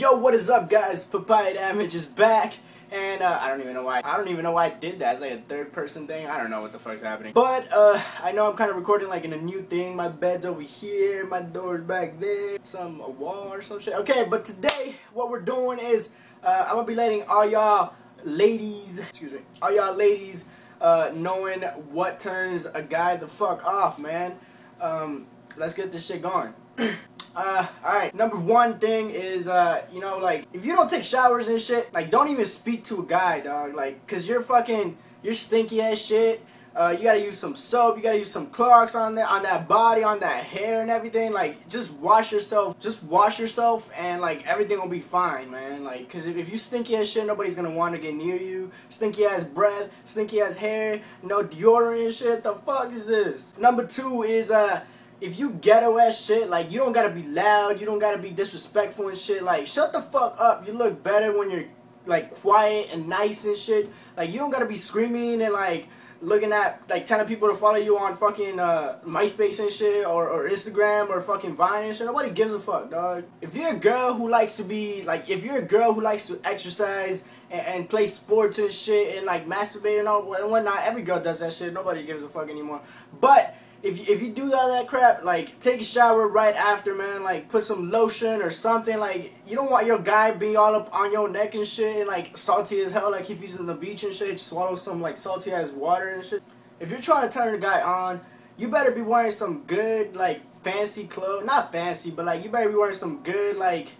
Yo, what is up, guys? Papaya Damage is back. And uh, I don't even know why. I don't even know why I did that. It's like a third person thing. I don't know what the fuck's happening. But uh, I know I'm kind of recording like in a new thing. My bed's over here. My door's back there. Some wall or some shit. Okay, but today what we're doing is uh, I'm gonna be letting all y'all ladies, excuse me, all y'all ladies uh, knowing what turns a guy the fuck off, man. Um, let's get this shit going. Uh, alright, number one thing is, uh, you know, like, if you don't take showers and shit, like, don't even speak to a guy, dog, like, cause you're fucking, you're stinky as shit, uh, you gotta use some soap, you gotta use some Clorox on that, on that body, on that hair and everything, like, just wash yourself, just wash yourself, and, like, everything will be fine, man, like, cause if, if you stinky as shit, nobody's gonna want to get near you, stinky ass breath, stinky ass hair, no deodorant and shit, the fuck is this? Number two is, uh, if you ghetto ass shit, like you don't gotta be loud, you don't gotta be disrespectful and shit. Like shut the fuck up. You look better when you're like quiet and nice and shit. Like you don't gotta be screaming and like looking at like telling people to follow you on fucking uh, MySpace and shit or, or Instagram or fucking Vine and shit. Nobody gives a fuck, dog. If you're a girl who likes to be like, if you're a girl who likes to exercise and, and play sports and shit and like masturbate and all and whatnot, every girl does that shit. Nobody gives a fuck anymore. But if you, if you do all that crap, like take a shower right after, man. Like put some lotion or something. Like you don't want your guy be all up on your neck and shit and like salty as hell. Like if he's in the beach and shit, swallow some like salty ass water and shit. If you're trying to turn a guy on, you better be wearing some good like fancy clothes. Not fancy, but like you better be wearing some good like,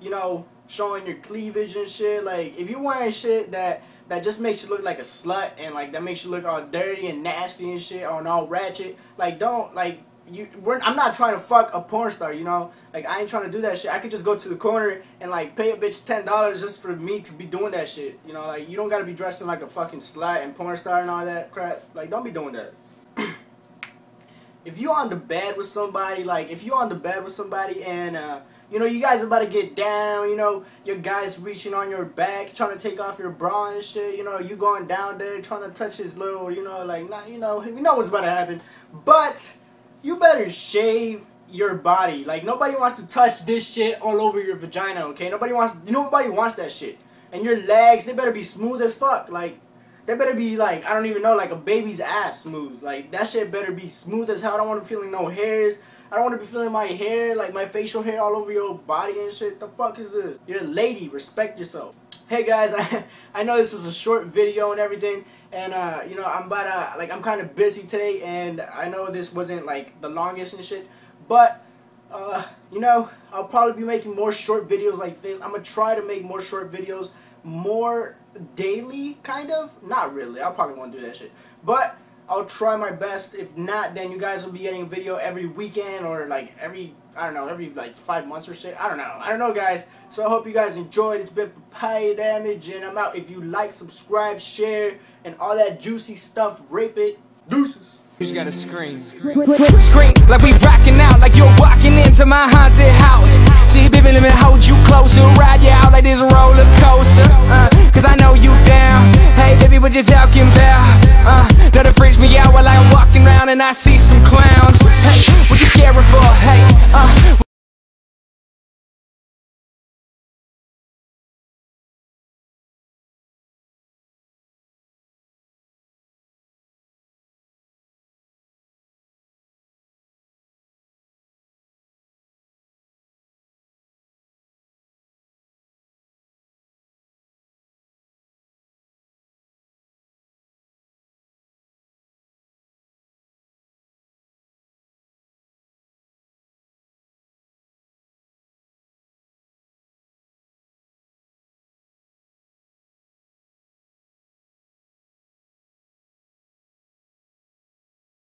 you know, showing your cleavage and shit. Like if you're wearing shit that that just makes you look like a slut and like that makes you look all dirty and nasty and shit or all ratchet. Like don't like you. We're, I'm not trying to fuck a porn star, you know. Like I ain't trying to do that shit. I could just go to the corner and like pay a bitch ten dollars just for me to be doing that shit. You know, like you don't gotta be dressing like a fucking slut and porn star and all that crap. Like don't be doing that. If you're on the bed with somebody, like if you're on the bed with somebody and uh you know, you guys about to get down, you know, your guy's reaching on your back, trying to take off your bra and shit, you know, you going down there trying to touch his little, you know, like, not, you know, you know what's about to happen. But, you better shave your body. Like, nobody wants to touch this shit all over your vagina, okay? Nobody wants, nobody wants that shit. And your legs, they better be smooth as fuck. Like, they better be like, I don't even know, like a baby's ass smooth. Like, that shit better be smooth as hell. I don't want to feeling no hairs. I don't want to be feeling my hair, like my facial hair all over your body and shit. The fuck is this? You're a lady. Respect yourself. Hey guys, I, I know this is a short video and everything, and uh, you know, I'm about to, like, I'm kind of busy today, and I know this wasn't, like, the longest and shit, but, uh, you know, I'll probably be making more short videos like this. I'm gonna try to make more short videos, more daily, kind of. Not really, I probably won't do that shit, but, I'll try my best. If not, then you guys will be getting a video every weekend or like every, I don't know, every like five months or shit. I don't know. I don't know, guys. So I hope you guys enjoyed. It's been Papaya Damage, and I'm out. If you like, subscribe, share, and all that juicy stuff, rape it. Deuces. You just gotta scream. Scream like we rocking out, like you're walking into my haunted house. See, baby, let me hold you close ride you out like this roller coaster. Uh, Cause I know you down. Hey, baby, what you talking about? Uh, that it freaks me out while I'm walking around and I see